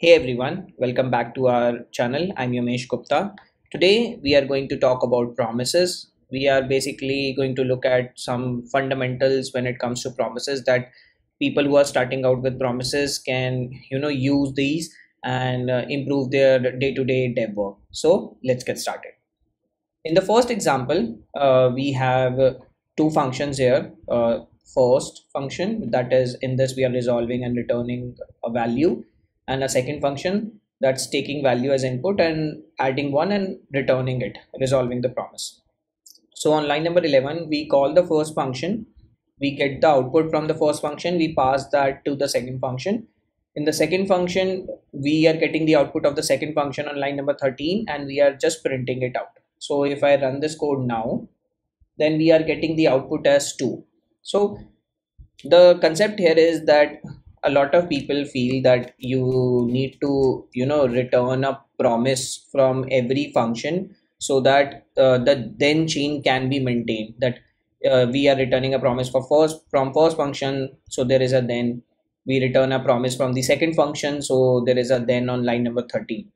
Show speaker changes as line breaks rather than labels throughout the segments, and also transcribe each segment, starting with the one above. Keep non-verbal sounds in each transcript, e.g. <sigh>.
Hey everyone, welcome back to our channel. I'm Yomesh Gupta. Today we are going to talk about promises. We are basically going to look at some fundamentals when it comes to promises that people who are starting out with promises can, you know, use these and uh, improve their day-to-day dev work. So let's get started. In the first example, uh, we have two functions here. Uh, first function that is in this we are resolving and returning a value and a second function that's taking value as input and adding one and returning it resolving the promise. So on line number 11 we call the first function. We get the output from the first function. We pass that to the second function. In the second function we are getting the output of the second function on line number 13 and we are just printing it out. So if i run this code now then we are getting the output as 2 so the concept here is that a lot of people feel that you need to you know return a promise from every function so that uh, the then chain can be maintained that uh, we are returning a promise for first from first function so there is a then. We return a promise from the second function so there is a then on line number 13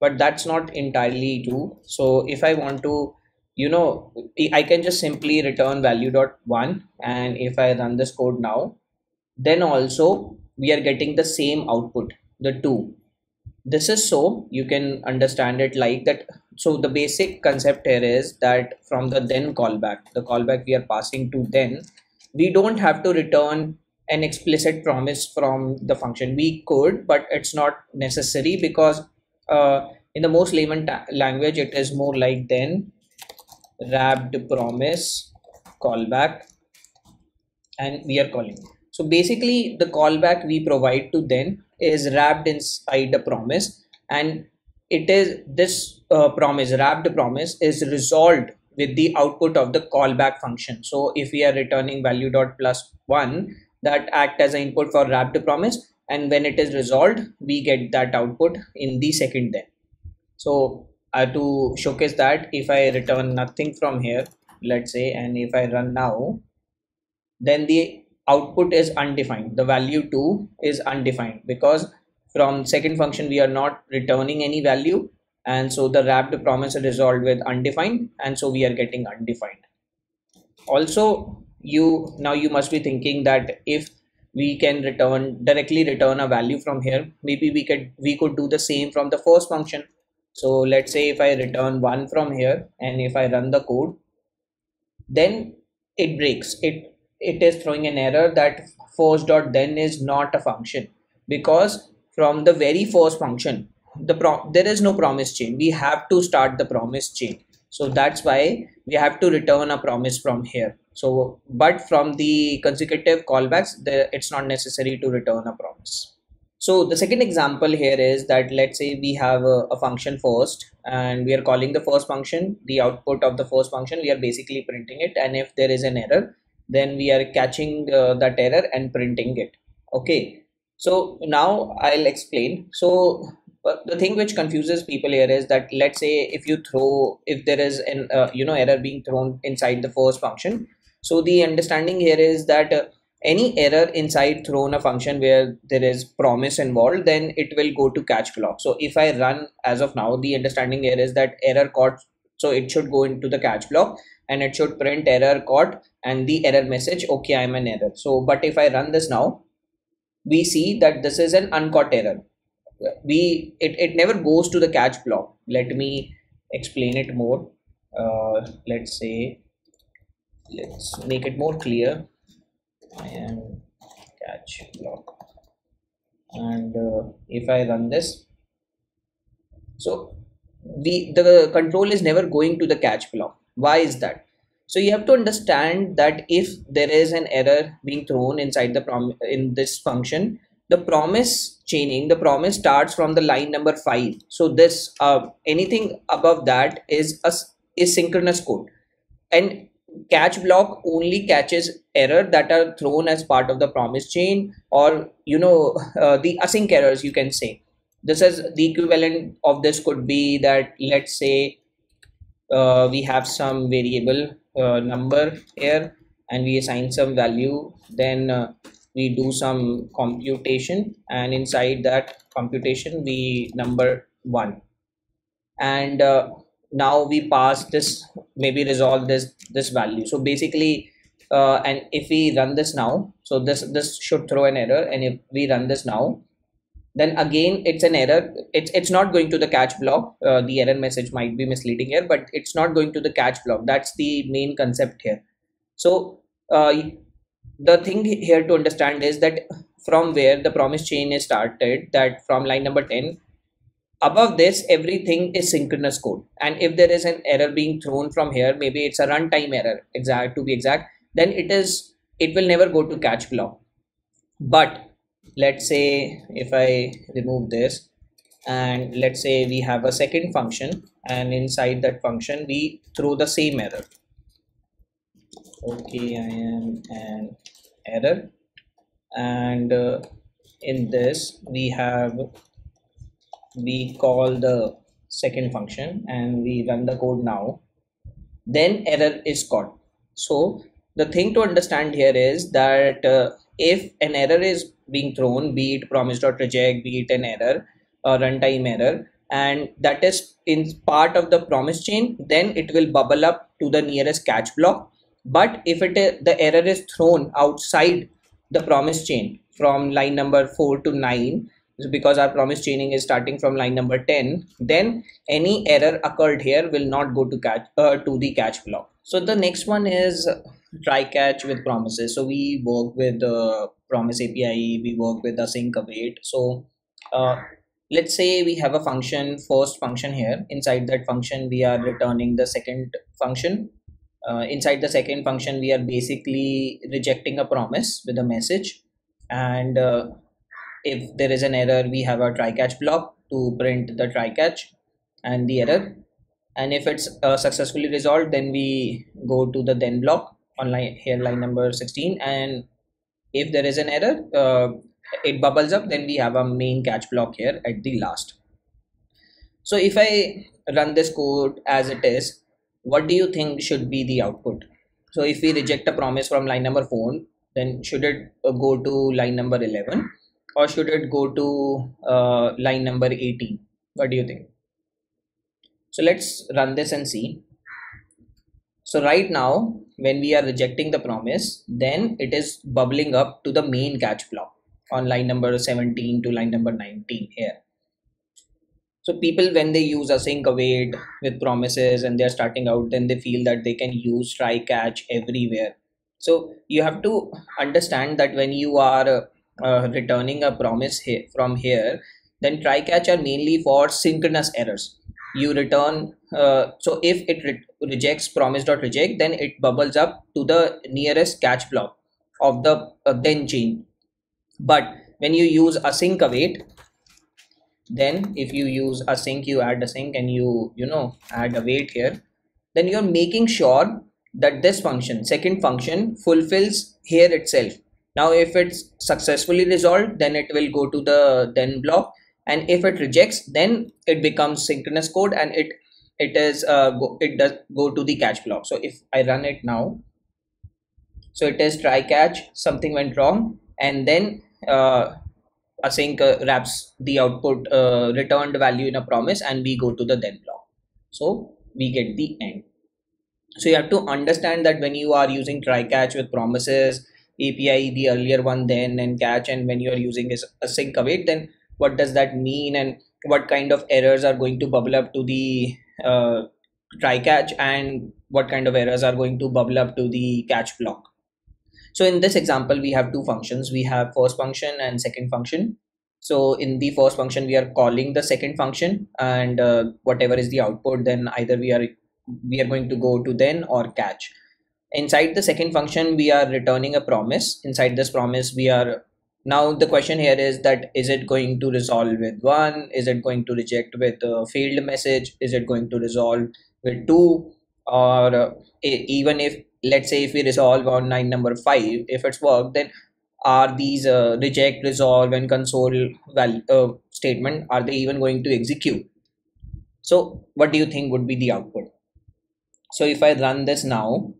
but that's not entirely true. So if i want to you know i can just simply return value dot one and if i run this code now then also we are getting the same output the two. This is so you can understand it like that. So the basic concept here is that from the then callback the callback we are passing to then we don't have to return an explicit promise from the function. We could but it's not necessary because uh, in the most layman language it is more like then wrapped promise callback and we are calling so basically the callback we provide to then is wrapped inside the promise and it is this uh, promise wrapped promise is resolved with the output of the callback function. So if we are returning value dot plus one that act as an input for wrapped promise and when it is resolved we get that output in the second then. So uh, to showcase that if I return nothing from here let's say and if I run now then the output is undefined. The value 2 is undefined because from second function we are not returning any value. And so the wrapped promise is resolved with undefined. And so we are getting undefined. Also you now you must be thinking that if we can return directly return a value from here maybe we could we could do the same from the first function. So let's say if i return one from here and if i run the code then it breaks. It it is throwing an error that first dot then is not a function. Because from the very first function the pro there is no promise chain. We have to start the promise chain. So that's why we have to return a promise from here. So but from the consecutive callbacks the, it's not necessary to return a promise. So the second example here is that let's say we have a, a, function first and we are calling the first function the output of the first function we are basically printing it. And if there is an error then we are catching uh, that error and printing it. Okay. So now i'll explain. So the thing which confuses people here is that let's say if you throw if there is an uh, you know error being thrown inside the first function. So the understanding here is that uh, any error inside thrown a function where there is promise involved then it will go to catch block. So if i run as of now the understanding here is that error caught so it should go into the catch block and it should print error caught and the error message okay i'm an error. So but if i run this now we see that this is an uncaught error. We it, it never goes to the catch block. Let me explain it more. Uh, let's say let's make it more clear. I am catch block. And uh, if i run this so we the control is never going to the catch block. Why is that so you have to understand that if there is an error being thrown inside the prom in this function the promise chaining the promise starts from the line number five. So this uh, anything above that is a is synchronous code. And catch block only catches error that are thrown as part of the promise chain or you know <laughs> uh, the async errors you can say. This is the equivalent of this could be that let's say uh, we have some variable uh, number here and we assign some value. Then uh, we do some computation and inside that computation we number one. And uh, now we pass this maybe resolve this this value. So basically uh, and if we run this now so this this should throw an error. And if we run this now then again it's an error. It's it's not going to the catch block. Uh, the error message might be misleading here but it's not going to the catch block. That's the main concept here. So uh, the thing here to understand is that from where the promise chain is started that from line number 10 above this everything is synchronous code. And if there is an error being thrown from here maybe it's a runtime error exact to be exact then it is it will never go to catch block. But let's say if i remove this and let's say we have a second function and inside that function we throw the same error. Okay i am an error. And uh, in this we have we call the second function and we run the code now. Then error is caught so the thing to understand here is that uh, if an error is being thrown be it promise dot reject, be it an error a runtime error. And that is in part of the promise chain then it will bubble up to the nearest catch block. But if it is, the error is thrown outside the promise chain from line number 4 to 9 because our promise chaining is starting from line number 10 then any error occurred here will not go to catch uh, to the catch block. So the next one is try catch with promises. So we work with the promise api we work with async await. So uh, let's say we have a function first function here. Inside that function we are returning the second function. Uh, inside the second function we are basically rejecting a promise with a message. And uh, if there is an error we have a try catch block to print the try catch and the error. And if it's uh, successfully resolved then we go to the then block on line here line number 16 and if there is an error uh, it bubbles up then we have a main catch block here at the last. So if i run this code as it is what do you think should be the output? So if we reject a promise from line number 4 then should it uh, go to line number 11 or should it go to uh, line number 18 what do you think? So let's run this and see so right now when we are rejecting the promise then it is bubbling up to the main catch block on line number 17 to line number 19 here. So people when they use async await with promises and they're starting out then they feel that they can use try catch everywhere. So you have to understand that when you are uh, returning a promise here from here then try catch are mainly for synchronous errors you return uh, so if it re rejects promise dot reject then it bubbles up to the nearest catch block of the uh, then chain. But when you use async await then if you use async you add async and you you know add await here then you're making sure that this function second function fulfills here itself. Now if it's successfully resolved then it will go to the then block and if it rejects then it becomes synchronous code and it it is uh, go, it does go to the catch block. So if i run it now so it is try catch something went wrong and then uh, async uh, wraps the output uh, returned value in a promise and we go to the then block. So we get the end. So you have to understand that when you are using try catch with promises API, the earlier one then and catch and when you are using is async await, then what does that mean and what kind of errors are going to bubble up to the uh, try catch and what kind of errors are going to bubble up to the catch block. So in this example, we have two functions. We have first function and second function. So in the first function, we are calling the second function and uh, whatever is the output, then either we are we are going to go to then or catch inside the second function we are returning a promise inside this promise we are now the question here is that is it going to resolve with one? Is it going to reject with a failed message? Is it going to resolve with two? Or uh, even if let's say if we resolve on line number five if it's worked then are these uh, reject resolve and console value uh, statement are they even going to execute? So what do you think would be the output? So if i run this now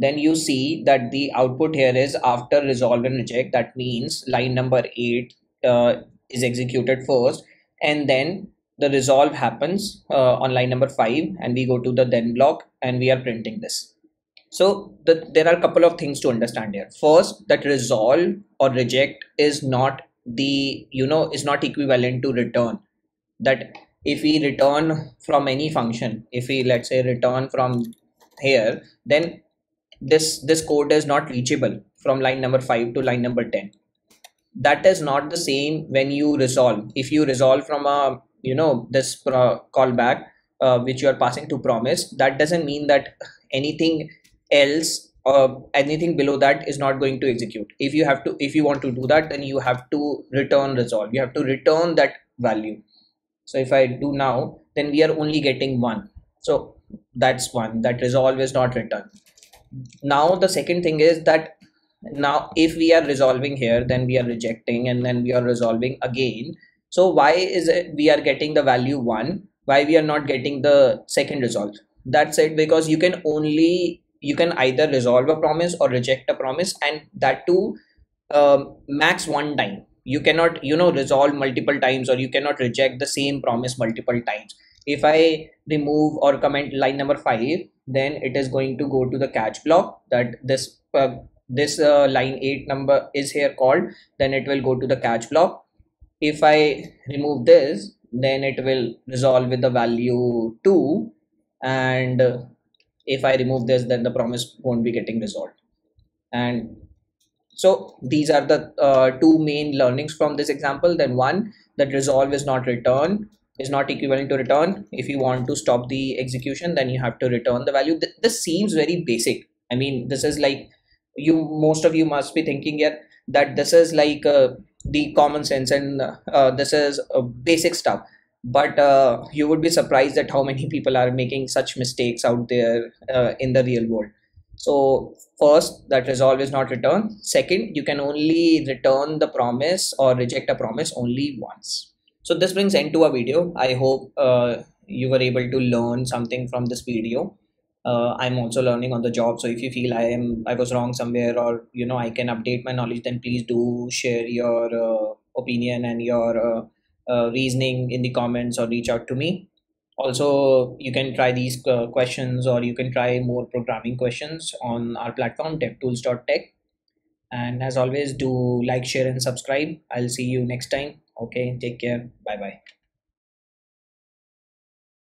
then you see that the output here is after resolve and reject. That means line number 8 uh, is executed first and then the resolve happens uh, on line number 5 and we go to the then block and we are printing this. So the, there are a couple of things to understand here. First that resolve or reject is not the you know is not equivalent to return. That if we return from any function if we let's say return from here then this this code is not reachable from line number 5 to line number 10 that is not the same when you resolve. If you resolve from a you know this callback uh, which you are passing to promise that doesn't mean that anything else uh, anything below that is not going to execute. If you have to if you want to do that then you have to return resolve. You have to return that value. So if i do now then we are only getting one. So that's one. That resolve is not returned now the second thing is that now if we are resolving here then we are rejecting and then we are resolving again. So why is it we are getting the value one? Why we are not getting the second result? That's it because you can only you can either resolve a promise or reject a promise and that too um, max one time. You cannot you know resolve multiple times or you cannot reject the same promise multiple times if i remove or comment line number five then it is going to go to the catch block that this uh, this uh, line 8 number is here called then it will go to the catch block if i remove this then it will resolve with the value 2 and if I remove this, then the promise won't be getting resolved. And so these are the uh, two main learnings from this example. Then one, that resolve is not return, is not equivalent to return. If you want to stop the execution, then you have to return the value. This seems very basic. I mean, this is like you, most of you must be thinking here that this is like uh, the common sense and uh, this is uh, basic stuff but uh, you would be surprised at how many <laughs> people are making such mistakes out there uh, in the real world so first that resolve is not returned second you can only return the promise or reject a promise only once so this brings end to our video. I hope uh, you were able to learn something from this video. Uh, i'm also learning on the job. So if you feel i am i was wrong somewhere or you know i can update my knowledge then please do share your uh, opinion and your uh, uh, reasoning in the comments or reach out to me. Also you can try these uh, questions or you can try more programming questions on our platform devtools.tech and as always do like share and subscribe. I'll see you next time okay take care. Bye bye